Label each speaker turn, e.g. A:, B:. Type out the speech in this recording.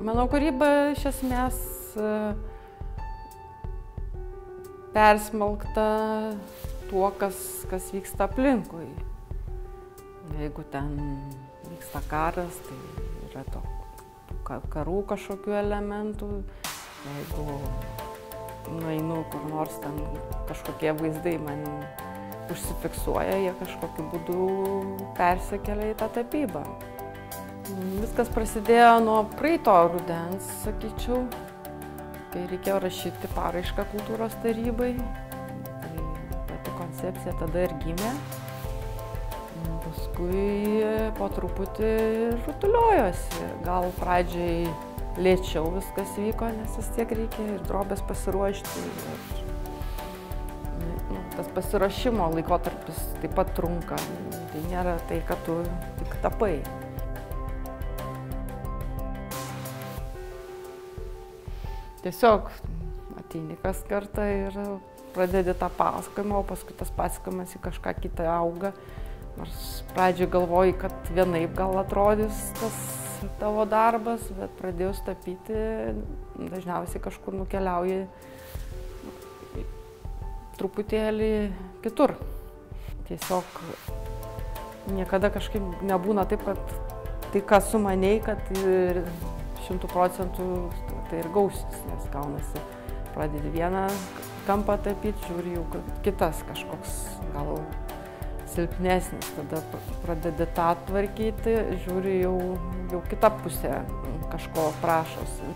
A: Mano kūryba iš esmės e, persmelkta tuo, kas, kas vyksta aplinkui. Jeigu ten vyksta karas, tai yra to karų kažkokių elementų. Jeigu nueinu kur nors ten kažkokie vaizdai man užsifiksuoja, jie kažkokiu būdu persikelia į tą tapybą. Viskas prasidėjo nuo praeito rudens, sakyčiau, kai reikėjo rašyti paraišką kultūros tarybai. Tai pati koncepcija tada ir gimė. Paskui po truputį rutuliojosi. Gal pradžiai lėčiau viskas vyko, nes vis tiek reikia ir drobės pasiruošti. Ir, nu, tas pasirašymo laikotarpis taip pat trunka. Tai nėra tai, kad tu tik tapai. Tiesiog ateini kas kartą ir pradedi tą pasakojimą, o paskui tas pasakojimas į kažką kitą auga. Nors pradžioje galvoji, kad vienaip gal atrodys tas tavo darbas, bet pradėjus tapyti, dažniausiai kažkur nukeliauji truputėlį kitur. Tiesiog niekada kažkaip nebūna taip, kad tai, kas sumanėjai, kad šimtų procentų tai ir gausis, nes gaunasi, pradedi vieną kampą tapyti, žiūri jau kitas kažkoks gal silpnesnis, tada pradedi tą tvarkyti, žiūri jau, jau kitą pusę kažko prašosi.